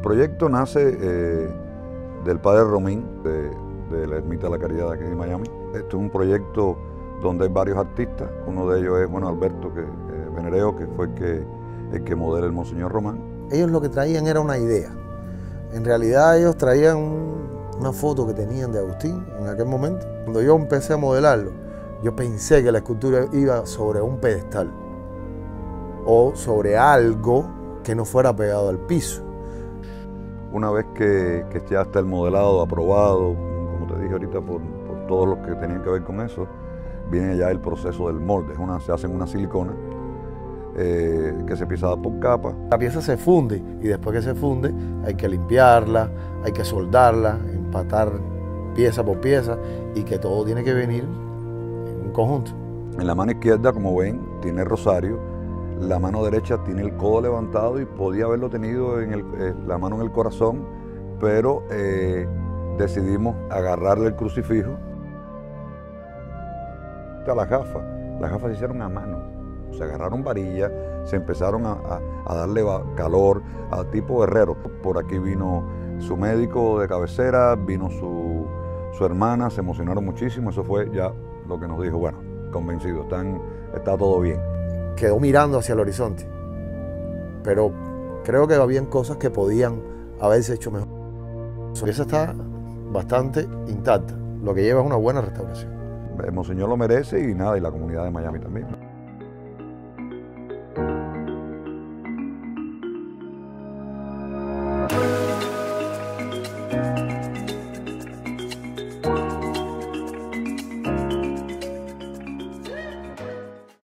proyecto nace eh, del padre Romín, de, de, la Ermita de la Caridad aquí en Miami. Este es un proyecto donde hay varios artistas, uno de ellos es bueno, Alberto que, eh, Venereo, que fue el que, el que modela el Monseñor Román. Ellos lo que traían era una idea. En realidad ellos traían una foto que tenían de Agustín en aquel momento. Cuando yo empecé a modelarlo, yo pensé que la escultura iba sobre un pedestal o sobre algo que no fuera pegado al piso. Una vez que, que ya está el modelado aprobado, como te dije ahorita, por, por todos los que tenían que ver con eso, viene ya el proceso del molde. Una, se hace en una silicona eh, que se pisada por capa. La pieza se funde y después que se funde hay que limpiarla, hay que soldarla, empatar pieza por pieza y que todo tiene que venir en un conjunto. En la mano izquierda, como ven, tiene el rosario, la mano derecha tiene el codo levantado y podía haberlo tenido en eh, la mano en el corazón, pero eh, decidimos agarrarle el crucifijo. Las gafas, las gafas se hicieron a mano, se agarraron varillas, se empezaron a, a, a darle calor a tipo guerrero. Por aquí vino su médico de cabecera, vino su, hermana, se emocionaron muchísimo, eso fue ya lo que nos dijo, bueno, convencido, está todo bien. Quedó mirando hacia el horizonte, pero creo que habían cosas que podían haberse hecho mejor. Esa está bastante intacta, lo que lleva es una buena restauración. El Monseñor lo merece y nada, y la comunidad de Miami también.